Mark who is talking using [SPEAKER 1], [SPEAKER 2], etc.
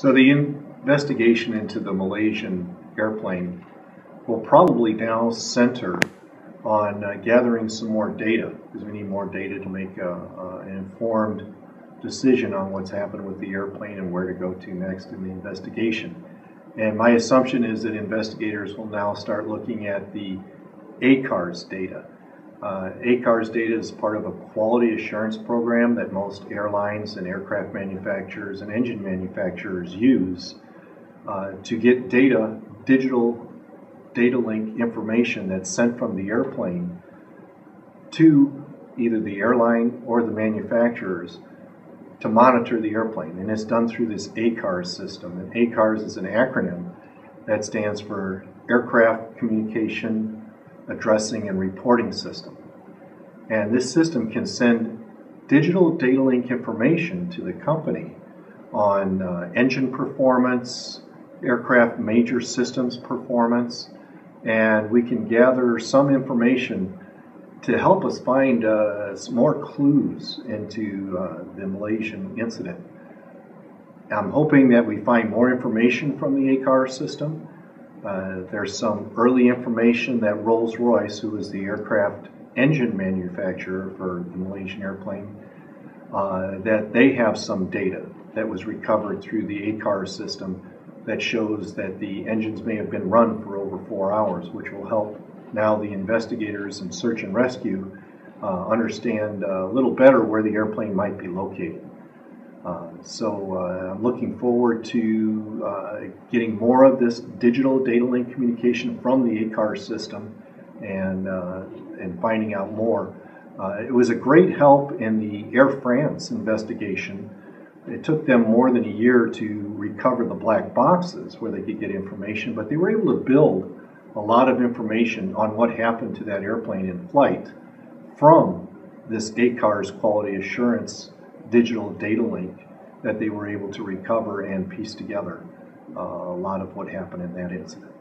[SPEAKER 1] So the investigation into the Malaysian airplane will probably now center on uh, gathering some more data because we need more data to make a, uh, an informed decision on what's happened with the airplane and where to go to next in the investigation. And my assumption is that investigators will now start looking at the ACARS data. Uh, ACARS data is part of a quality assurance program that most airlines and aircraft manufacturers and engine manufacturers use uh, to get data, digital data link information that's sent from the airplane to either the airline or the manufacturers to monitor the airplane. And it's done through this ACARS system. And ACARS is an acronym that stands for Aircraft Communication addressing and reporting system. And this system can send digital data link information to the company on uh, engine performance, aircraft major systems performance, and we can gather some information to help us find uh, more clues into uh, the Malaysian incident. I'm hoping that we find more information from the ACAR system uh, there's some early information that Rolls Royce, who is the aircraft engine manufacturer for the Malaysian airplane, uh, that they have some data that was recovered through the ACAR system that shows that the engines may have been run for over four hours, which will help now the investigators and search and rescue uh, understand a little better where the airplane might be located. Uh, so uh, I'm looking forward to uh, getting more of this digital data link communication from the ACAR system and, uh, and finding out more. Uh, it was a great help in the Air France investigation. It took them more than a year to recover the black boxes where they could get information, but they were able to build a lot of information on what happened to that airplane in flight from this ACARS quality assurance digital data link that they were able to recover and piece together uh, a lot of what happened in that incident.